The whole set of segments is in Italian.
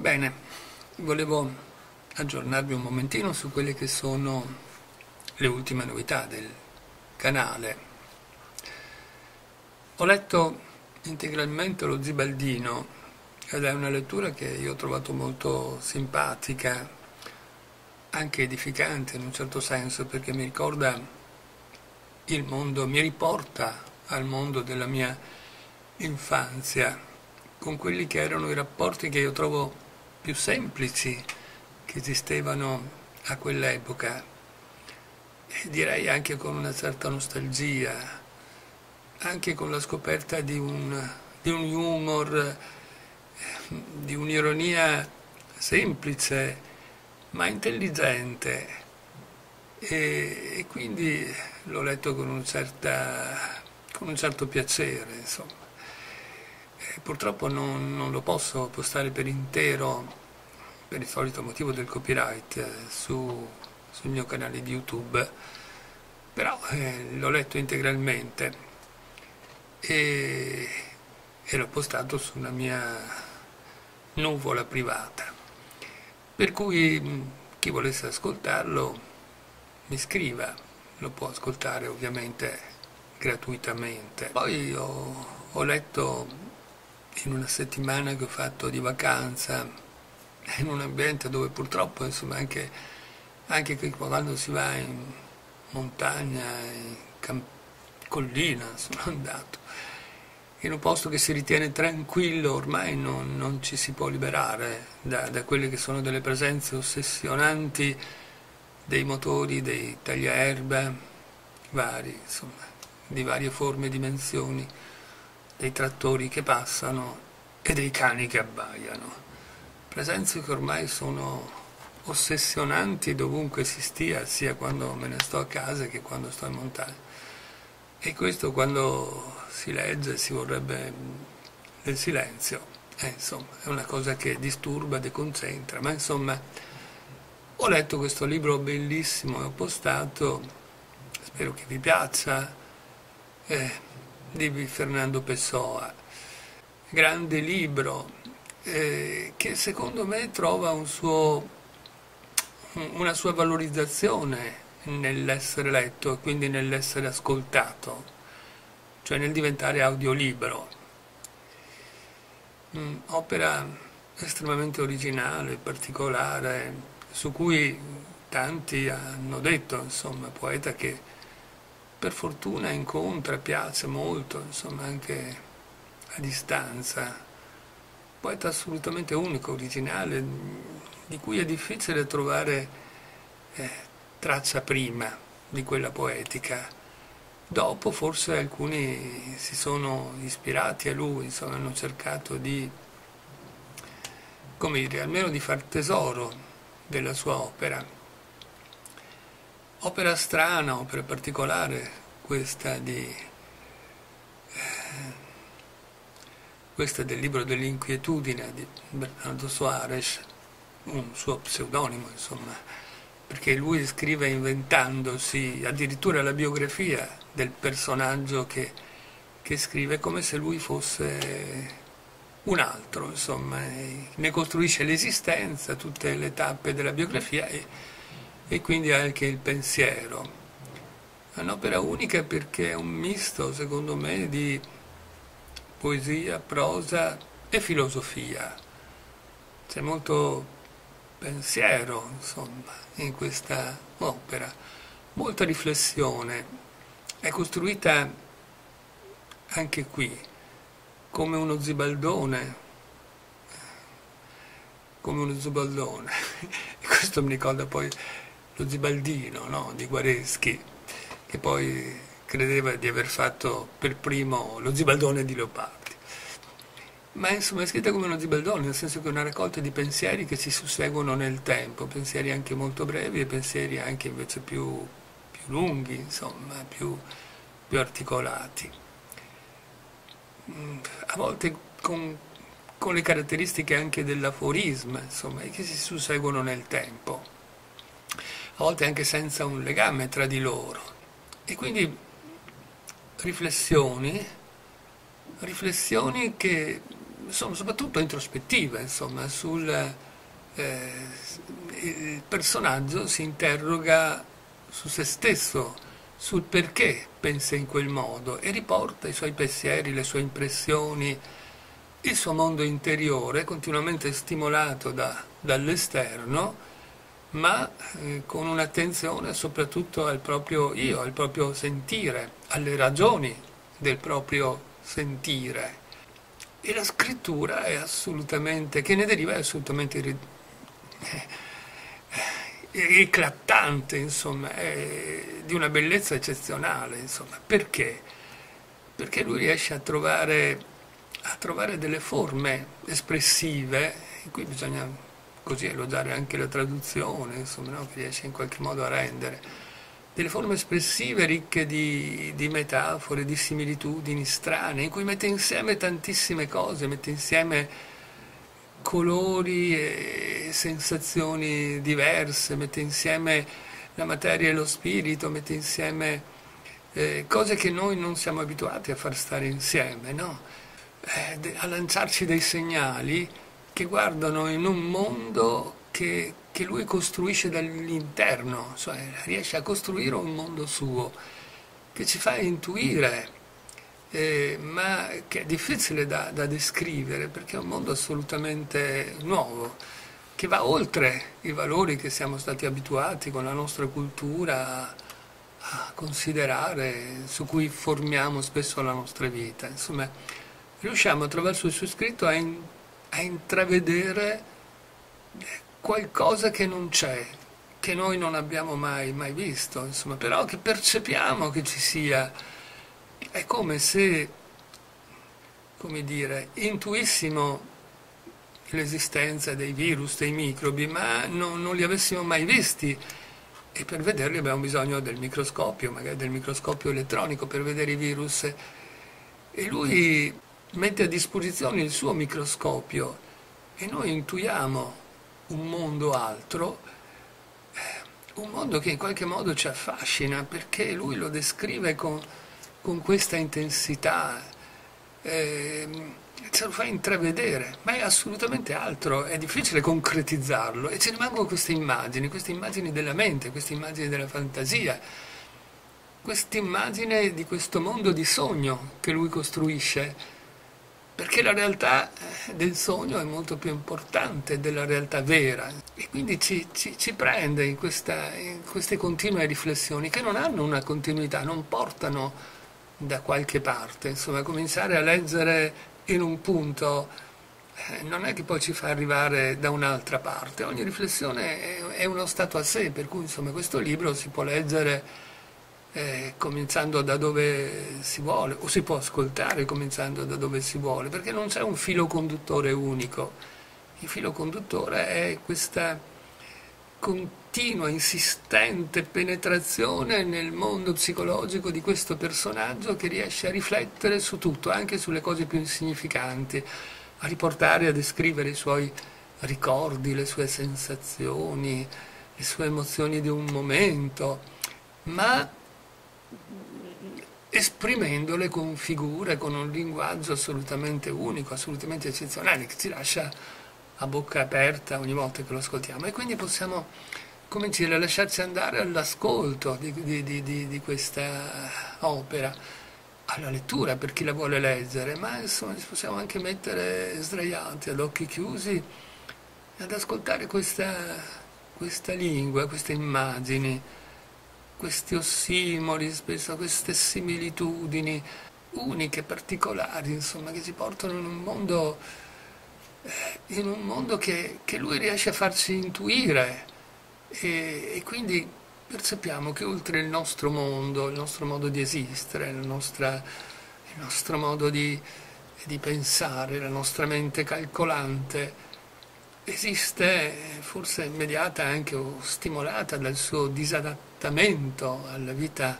Bene, volevo aggiornarvi un momentino su quelle che sono le ultime novità del canale. Ho letto integralmente lo Zibaldino ed è una lettura che io ho trovato molto simpatica, anche edificante in un certo senso, perché mi ricorda il mondo, mi riporta al mondo della mia infanzia, con quelli che erano i rapporti che io trovo più semplici che esistevano a quell'epoca e direi anche con una certa nostalgia, anche con la scoperta di un, di un humor, di un'ironia semplice ma intelligente e, e quindi l'ho letto con un, certa, con un certo piacere, insomma. Purtroppo non, non, lo posso postare per intero, per il solito motivo del copyright, eh, su, sul mio canale di YouTube, però eh, l'ho letto integralmente e, e l'ho postato su una mia nuvola privata. Per cui chi volesse ascoltarlo mi scriva, lo può ascoltare ovviamente gratuitamente. Poi ho, ho letto in una settimana che ho fatto di vacanza, in un ambiente dove purtroppo, insomma, anche, anche quando si va in montagna, in camp- collina, sono andato, in un posto che si ritiene tranquillo, ormai non, non ci si può liberare da, da, quelle che sono delle presenze ossessionanti dei motori, dei tagliaerba, vari, insomma, di varie forme e dimensioni dei trattori che passano e dei cani che abbaiano. Presenze che ormai sono ossessionanti dovunque si stia, sia quando me ne sto a casa che quando sto in montagna. E questo quando si legge si vorrebbe nel silenzio. Eh, insomma, è una cosa che disturba, deconcentra, ma insomma ho letto questo libro bellissimo e ho postato, spero che vi piaccia. Eh, di Fernando Pessoa. Grande libro eh, che secondo me trova un suo, una sua valorizzazione nell'essere letto e quindi nell'essere ascoltato, cioè nel diventare audiolibro. Mm, opera estremamente originale, particolare, su cui tanti hanno detto, insomma, poeta che per fortuna incontra, piace molto, insomma anche a distanza. Poeta assolutamente unico, originale, di cui è difficile trovare eh, traccia prima di quella poetica. Dopo forse alcuni si sono ispirati a lui, insomma, hanno cercato di, come dire, almeno di far tesoro della sua opera. Opera strana, opera particolare, questa, di, eh, questa del libro dell'inquietudine di Bernardo Soares, un suo pseudonimo, insomma, perché lui scrive inventandosi addirittura la biografia del personaggio che, che scrive come se lui fosse un altro, insomma, ne costruisce l'esistenza, tutte le tappe della biografia e e quindi anche il pensiero. È un'opera unica perché è un misto, secondo me, di poesia, prosa e filosofia. C'è molto pensiero, insomma, in questa opera, molta riflessione. È costruita anche qui come uno zibaldone, come uno zibaldone. Questo mi ricorda poi lo Zibaldino no? di Guareschi, che poi credeva di aver fatto per primo lo Zibaldone di Leopardi. Ma insomma è scritta come uno Zibaldone, nel senso che è una raccolta di pensieri che si susseguono nel tempo, pensieri anche molto brevi e pensieri anche invece più, più lunghi, insomma, più, più articolati. Mm, a volte con, con le caratteristiche anche dell'aforisma, insomma, che si susseguono nel tempo a volte anche senza un legame tra di loro. E quindi riflessioni, riflessioni che sono soprattutto introspettive, insomma, sul eh, il personaggio si interroga su se stesso, sul perché pensa in quel modo e riporta i suoi pensieri, le sue impressioni, il suo mondo interiore continuamente stimolato da, dall'esterno, ma eh, con un'attenzione soprattutto al proprio io, al proprio sentire, alle ragioni del proprio sentire. E la scrittura è assolutamente, che ne deriva è assolutamente eclatante, insomma, di una bellezza eccezionale, insomma. Perché? Perché lui riesce a trovare, a trovare delle forme espressive, qui bisogna così elogiare anche la traduzione, insomma, no? che riesce in qualche modo a rendere, delle forme espressive ricche di, di metafore, di similitudini strane, in cui mette insieme tantissime cose, mette insieme colori e sensazioni diverse, mette insieme la materia e lo spirito, mette insieme eh, cose che noi non siamo abituati a far stare insieme, no? eh, a lanciarci dei segnali che guardano in un mondo che, che lui costruisce dall'interno, cioè riesce a costruire un mondo suo che ci fa intuire eh, ma che è difficile da, da, descrivere perché è un mondo assolutamente nuovo, che va oltre i valori che siamo stati abituati con la nostra cultura a, considerare, su cui formiamo spesso la nostra vita. Insomma, riusciamo attraverso il suo scritto a, in, a intravedere qualcosa che non c'è, che noi non abbiamo mai, mai visto, insomma, però che percepiamo che ci sia è come se, come dire, intuissimo l'esistenza dei virus, dei microbi, ma non, non li avessimo mai visti e per vederli abbiamo bisogno del microscopio, magari del microscopio elettronico per vedere i virus. E lui mette a disposizione il suo microscopio e noi intuiamo un mondo altro, eh, un mondo che in qualche modo ci affascina perché lui lo descrive con con questa intensità, eh, ce lo fa intravedere, ma è assolutamente altro, è difficile concretizzarlo e ci rimangono queste immagini, queste immagini della mente, queste immagini della fantasia, questa immagine di questo mondo di sogno che lui costruisce, perché la realtà eh, del sogno è molto più importante della realtà vera. E quindi ci, ci, ci prende in, questa, in queste continue riflessioni che non hanno una continuità, non portano da qualche parte, insomma cominciare a leggere in un punto eh, non è che poi ci fa arrivare da un'altra parte, ogni riflessione è, uno stato a sé, per cui insomma questo libro si può leggere eh, cominciando da dove si vuole o si può ascoltare cominciando da dove si vuole, perché non c'è un filo conduttore unico, il filo conduttore è questa continua, insistente penetrazione nel mondo psicologico di questo personaggio che riesce a riflettere su tutto, anche sulle cose più insignificanti, a riportare, a descrivere i suoi ricordi, le sue sensazioni, le sue emozioni di un momento, ma esprimendole con figure, con un linguaggio assolutamente unico, assolutamente eccezionale, che ci lascia a bocca aperta ogni volta che lo ascoltiamo. E quindi possiamo cominciare a lasciarci andare all'ascolto di, di, di, di, questa opera, alla lettura per chi la vuole leggere, ma insomma ci possiamo anche mettere sdraiati ad occhi chiusi ad ascoltare questa, questa lingua, queste immagini, questi ossimoli, spesso queste similitudini uniche, particolari, insomma, che ci portano in un mondo in un mondo che, che lui riesce a farsi intuire. E, e, quindi percepiamo che oltre il nostro mondo, il nostro modo di esistere, nostra, il nostro modo di, di pensare, la nostra mente calcolante, esiste forse immediata anche o stimolata dal suo disadattamento alla vita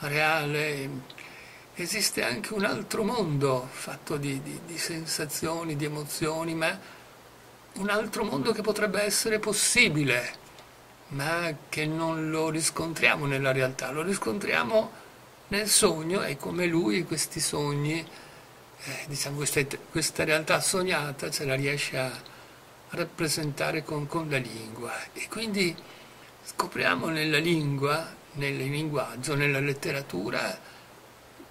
reale. Esiste anche un altro mondo fatto di, di, di, sensazioni, di emozioni, ma un altro mondo che potrebbe essere possibile, ma che non lo riscontriamo nella realtà, lo riscontriamo nel sogno e come lui questi sogni eh, diciamo, questa, questa, realtà sognata ce la riesce a rappresentare con, con la lingua e quindi scopriamo nella lingua, nel linguaggio, nella letteratura,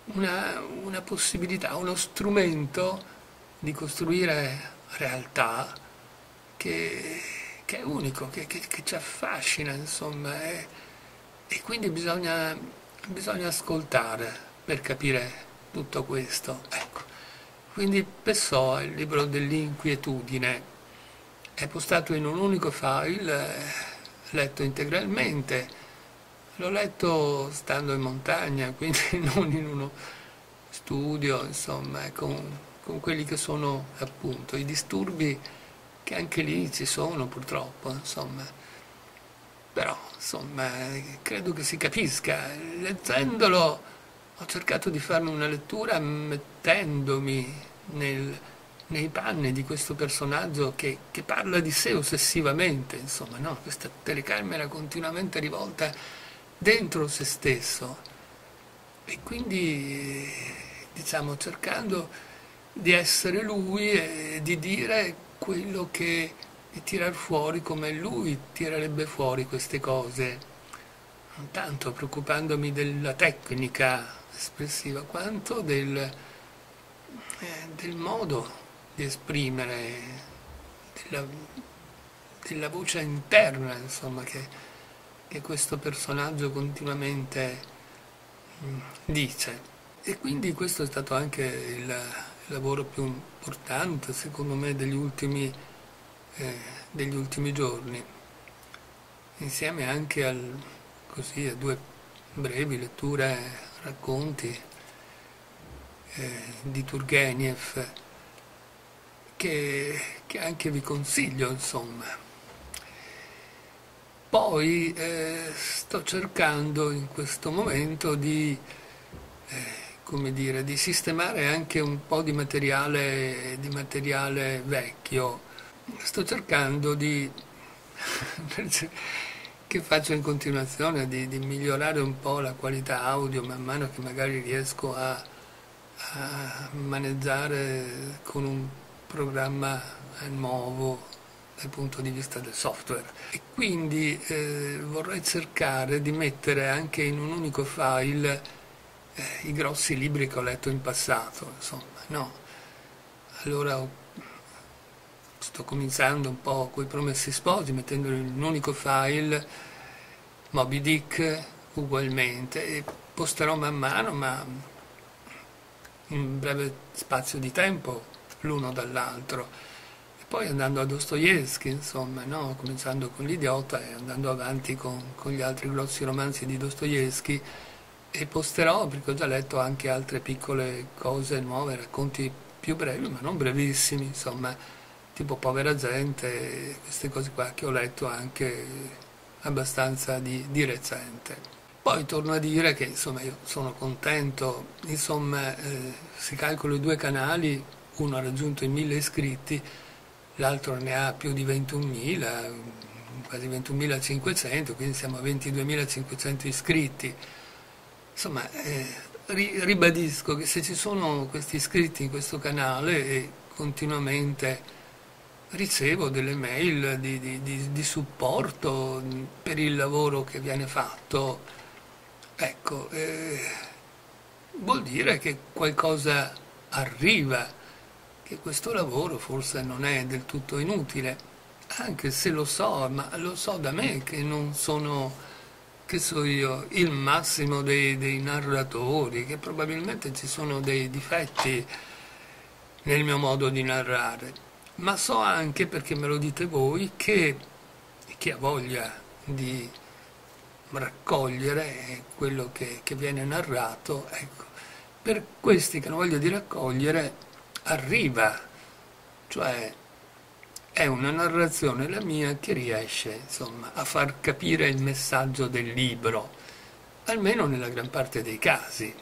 una, una possibilità, uno strumento di costruire realtà che, che è unico, che, che, che, ci affascina, insomma, e, e quindi bisogna, bisogna, ascoltare per capire tutto questo. Ecco. Quindi Pessoa, il libro dell'inquietudine, è postato in un unico file, letto integralmente, L'ho letto stando in montagna, quindi non in uno studio, insomma, con, con quelli che sono appunto i disturbi che anche lì ci sono purtroppo, insomma. Però, insomma, credo che si capisca. Leggendolo ho cercato di farne una lettura mettendomi nel, nei panni di questo personaggio che, che, parla di sé ossessivamente, insomma, no? questa telecamera continuamente rivolta dentro se stesso e quindi diciamo cercando di essere lui e di dire quello che di tirar fuori come lui tirerebbe fuori queste cose non tanto preoccupandomi della tecnica espressiva quanto del, eh, del modo esprimere della, della voce interna insomma che che questo personaggio continuamente mm, dice. E quindi questo è stato anche il lavoro più importante, secondo me, degli ultimi, eh, degli ultimi giorni, insieme anche al, così, a due brevi letture, racconti eh, di Turgenev, che, che anche vi consiglio, insomma. Poi eh, sto cercando in questo momento di, eh, dire, di, sistemare anche un po' di materiale, di materiale vecchio. Sto cercando di, che faccio in continuazione, di, di, migliorare un po' la qualità audio man mano che magari riesco a, a maneggiare con un programma nuovo dal punto di vista del software e quindi eh, vorrei cercare di mettere anche in un unico file eh, i grossi libri che ho letto in passato, insomma, no. Allora sto cominciando un po' con i promessi sposi, mettendoli in un unico file, Moby Dick ugualmente, e posterò man mano, ma in breve spazio di tempo, l'uno dall'altro poi andando a Dostoevsky, insomma, no? cominciando con l'idiota e andando avanti con, con gli altri grossi romanzi di Dostoevsky e posterò, perché ho già letto anche altre piccole cose nuove, racconti più brevi, ma non brevissimi, insomma, tipo Povera gente, queste cose qua che ho letto anche abbastanza di, di recente. Poi torno a dire che insomma io sono contento, insomma eh, si calcolano i due canali, uno ha raggiunto i mille iscritti, l'altro ne ha più di 21.000, quasi 21.500, quindi siamo a 22.500 iscritti. Insomma, eh, ribadisco che se ci sono questi iscritti in questo canale e continuamente ricevo delle mail di, di, di, di supporto per il lavoro che viene fatto, ecco, eh, vuol dire che qualcosa arriva che questo lavoro forse non è del tutto inutile, anche se lo so, ma lo so da me che non sono, che so io, il massimo dei, dei narratori, che probabilmente ci sono dei difetti nel mio modo di narrare, ma so anche, perché me lo dite voi, che chi ha voglia di raccogliere quello che, che viene narrato, ecco, per questi che hanno voglia di raccogliere arriva, cioè è una narrazione la mia che riesce insomma, a far capire il messaggio del libro, almeno nella gran parte dei casi.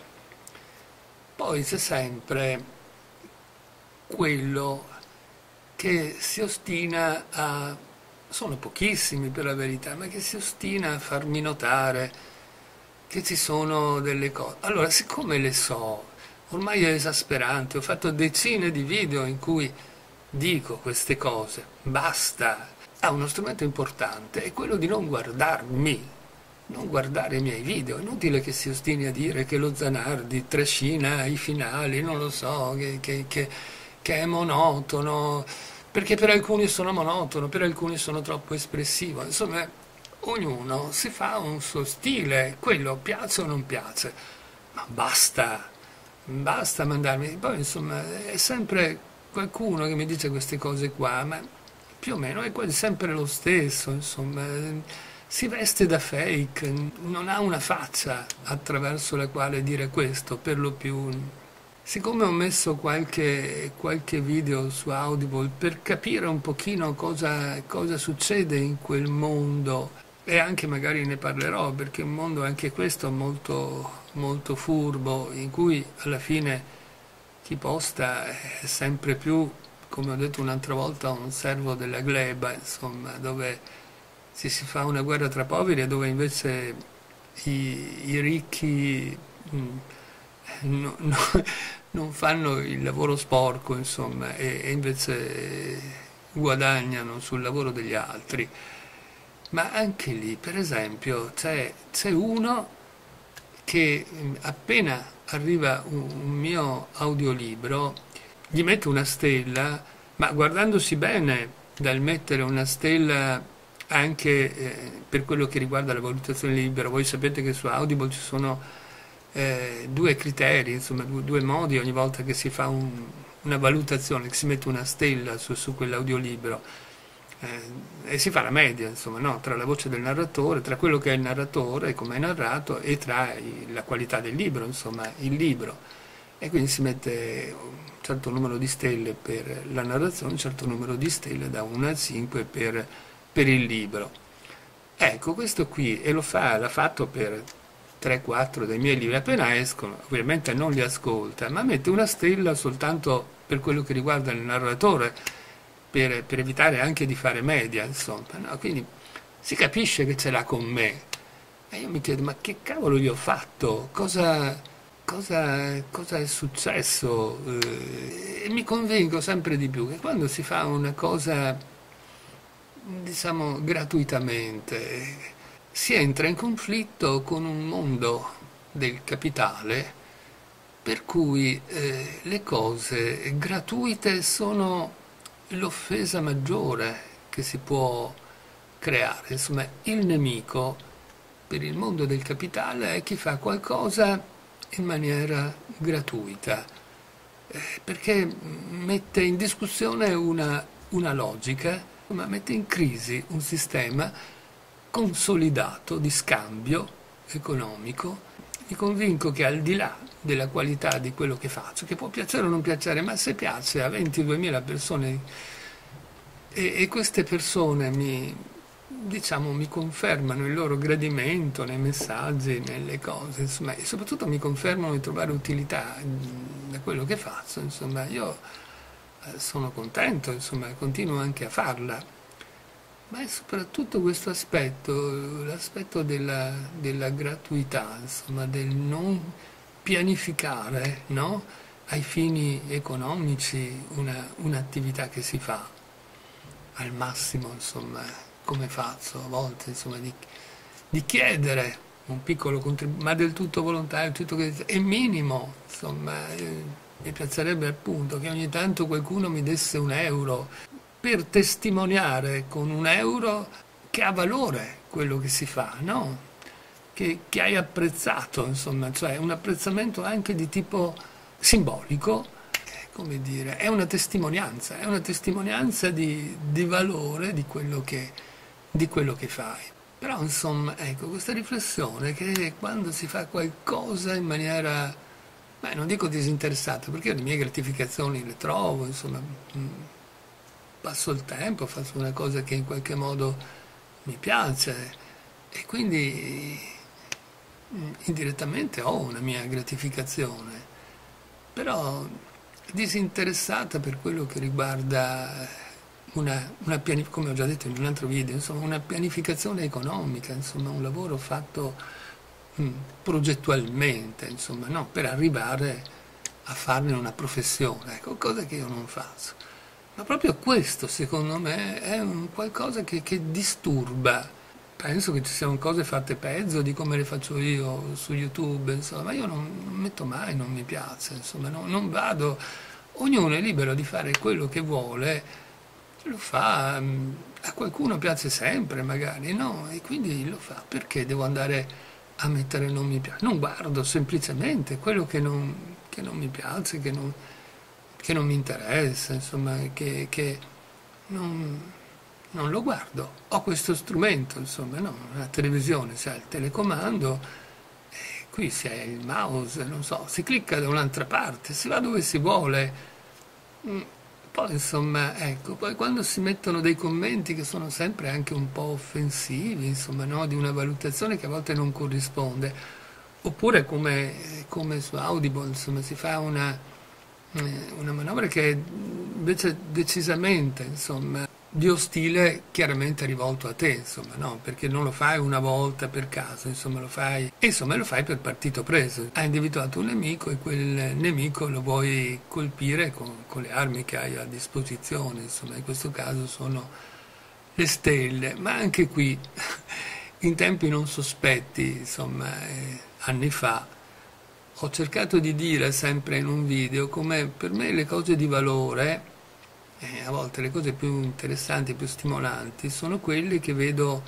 Poi c'è sempre quello che si ostina a, sono pochissimi per la verità, ma che si ostina a farmi notare che ci sono delle cose. Allora, siccome le so, ormai è esasperante, ho fatto decine di video in cui dico queste cose, basta. Ha uno strumento importante, è quello di non guardarmi, non guardare i miei video. È inutile che si ostini a dire che lo Zanardi trascina i finali, non lo so, che, che, che, che è monotono, perché per alcuni sono monotono, per alcuni sono troppo espressivo. Insomma, ognuno si fa un suo stile, quello piace o non piace. Ma basta, basta mandarmi. Poi, insomma, è sempre qualcuno che mi dice queste cose qua, ma più o meno è sempre lo stesso, insomma, si veste da fake, non ha una faccia attraverso la quale dire questo, per lo più. Siccome ho messo qualche, qualche video su Audible per capire un pochino cosa, cosa succede in quel mondo e anche magari ne parlerò perché è un mondo anche questo molto, molto furbo in cui alla fine chi posta è sempre più, come ho detto un'altra volta, un servo della gleba, insomma, dove si, si fa una guerra tra poveri e dove invece i, i ricchi mm, no, no, non fanno il lavoro sporco, insomma, e, e invece guadagnano sul lavoro degli altri. Ma anche lì, per esempio, c'è, uno che mm, appena arriva un, un mio audiolibro, gli metto una stella, ma guardandosi bene dal mettere una stella anche eh, per quello che riguarda la valutazione libera, voi sapete che su Audible ci sono eh, due criteri, insomma due, due, modi ogni volta che si fa un, una valutazione, che si mette una stella su, su quell'audiolibro eh, e si fa la media insomma, no? tra la voce del narratore, tra quello che è il narratore, come è narrato, e tra i, la qualità del libro, insomma, il libro. E quindi si mette un certo numero di stelle per la narrazione, un certo numero di stelle da 1 a 5 per, per il libro. Ecco, questo qui, e lo fa, l'ha fatto per 3-4 dei miei libri, appena escono, ovviamente non li ascolta, ma mette una stella soltanto per quello che riguarda il narratore per, per evitare anche di fare media, insomma. No? Quindi si capisce che ce l'ha con me. E io mi chiedo, ma che cavolo gli ho fatto? Cosa, cosa, cosa è successo? Eh, e mi convinco sempre di più che quando si fa una cosa, diciamo, gratuitamente, si entra in conflitto con un mondo del capitale per cui eh, le cose gratuite sono l'offesa maggiore che si può creare. Insomma, il nemico per il mondo del capitale è chi fa qualcosa in maniera gratuita, eh, perché mette in discussione una, una logica, ma mette in crisi un sistema consolidato di scambio economico. Mi convinco che al di là della qualità di quello che faccio, che può piacere o non piacere, ma se piace a 22.000 persone e, e queste persone mi, diciamo, mi confermano il loro gradimento nei messaggi, nelle cose, insomma, e soprattutto mi confermano di trovare utilità da quello che faccio, insomma, io eh, sono contento, insomma, continuo anche a farla, ma è soprattutto questo aspetto, l'aspetto della, della gratuità, insomma, del non pianificare no? ai fini economici una, un'attività che si fa al massimo, insomma, come faccio a volte, insomma, di, di chiedere un piccolo contributo, ma del tutto volontario, tutto che, è minimo, insomma, eh, mi piacerebbe appunto che ogni tanto qualcuno mi desse un euro per testimoniare con un euro che ha valore quello che si fa, no? che, che hai apprezzato, insomma, cioè un apprezzamento anche di tipo simbolico, come dire, è una testimonianza, è una testimonianza di, di valore di quello, che, di quello che fai. Però insomma, ecco, questa riflessione che quando si fa qualcosa in maniera, beh, non dico disinteressata, perché le mie gratificazioni le trovo, insomma, mm, passo il tempo, faccio una cosa che in qualche modo mi piace e quindi indirettamente ho una mia gratificazione, però disinteressata per quello che riguarda una, una come ho già detto in un altro video, insomma, una pianificazione economica, insomma, un lavoro fatto mh, progettualmente, insomma, no, per arrivare a farne una professione, ecco, cosa che io non faccio. Ma proprio questo, secondo me, è un qualcosa che, che disturba. Penso che ci siano cose fatte peggio di come le faccio io su YouTube, insomma, ma io non, metto mai, non mi piace, insomma, no, non vado. Ognuno è libero di fare quello che vuole, lo fa, mm, a qualcuno piace sempre magari, no? E quindi lo fa. Perché devo andare a mettere non mi piace? Non guardo semplicemente quello che non, che non mi piace, che non, che non, mi interessa, insomma, che, che non, non, lo guardo. Ho questo strumento, insomma, no? La televisione c'è il telecomando, qui si ha il mouse, non so, si clicca da un'altra parte, si va dove si vuole. Mm, poi insomma, ecco, poi quando si mettono dei commenti che sono sempre anche un po' offensivi, insomma, no? di una valutazione che a volte non corrisponde, oppure come, come su Audible, insomma, si fa una, una manovra che invece decisamente, insomma, di ostile chiaramente rivolto a te, insomma, no? Perché non lo fai una volta per caso, insomma, lo fai, insomma, lo fai per partito preso. Hai individuato un nemico e quel nemico lo vuoi colpire con, con le armi che hai a disposizione, insomma, in questo caso sono le stelle, ma anche qui, in tempi non sospetti, insomma, eh, anni fa, ho cercato di dire sempre in un video come per me le cose di valore eh, a volte le cose più interessanti, più stimolanti, sono quelle che vedo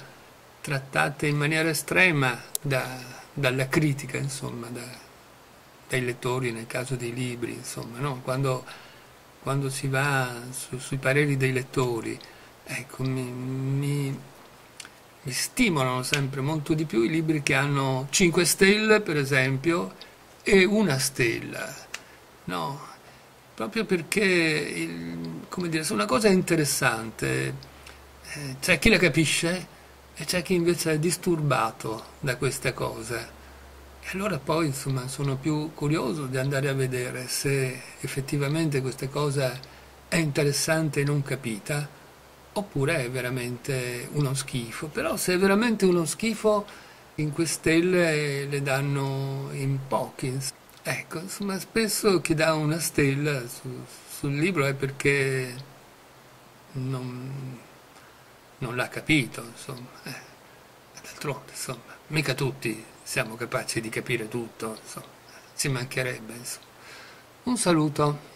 trattate in maniera estrema da, dalla critica, insomma, da, dai lettori nel caso dei libri, insomma, no? quando, quando, si va su, sui pareri dei lettori, ecco, mi, mi, mi stimolano sempre molto di più i libri che hanno 5 stelle, per esempio, e una stella. No, proprio perché il, dire, se una cosa è interessante eh, c'è chi la capisce e c'è chi invece è disturbato da queste cose. E allora poi insomma sono più curioso di andare a vedere se effettivamente questa cosa è interessante e non capita oppure è veramente uno schifo. Però se è veramente uno schifo, 5 stelle le danno in pochi. Ecco, insomma, spesso chi dà una stella su, sul libro è perché non, non l'ha capito, insomma. Eh, d'altronde, insomma, mica tutti siamo capaci di capire tutto, insomma, ci mancherebbe, insomma. Un saluto.